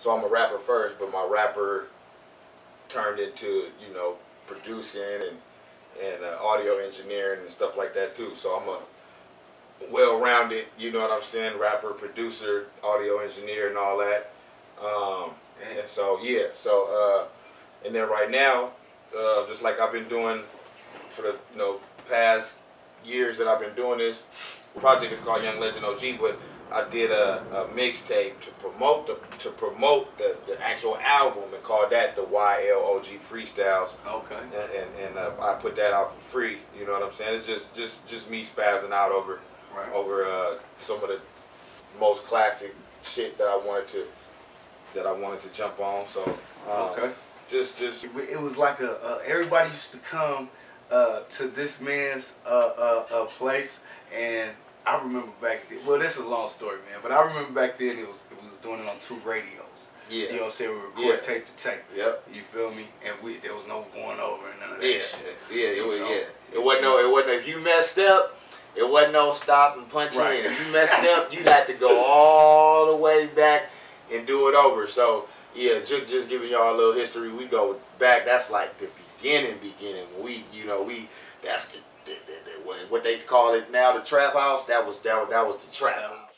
So I'm a rapper first, but my rapper turned into you know producing and and uh, audio engineering and stuff like that too. So I'm a well-rounded, you know what I'm saying, rapper, producer, audio engineer, and all that. Um, and so yeah, so uh, and then right now, uh, just like I've been doing for the you know past years that I've been doing this project is called Young Legend OG, but I did a, a mixtape to promote the to promote the, the actual album and called that the YLOG Freestyles. Okay. And and, and uh, I put that out for free. You know what I'm saying? It's just just just me spazzing out over Right. over uh, some of the most classic shit that I wanted to that I wanted to jump on. So um, Okay. just just It, was like a, uh, everybody used to come uh, to this man's uh, uh, uh, place, and I remember back then. Well, this is a long story, man, but I remember back then it was it was doing it on two radios. yeah You know what I'm saying? We record Yeah. tape to tape. yep. You feel me? And we there was no going over and none of that Yeah, shit. yeah, it was, yeah. It wasn't no, it wasn't. If you messed up, it wasn't no stop and punch Right. in. If you messed up, you had to go all the way back and do it over. So yeah, just just giving y'all a little history. We go back. That's like the beginning, beginning. We, you know, we. That's the, the, the, the what- they call it now, the trap house. That was that was, that was the trap.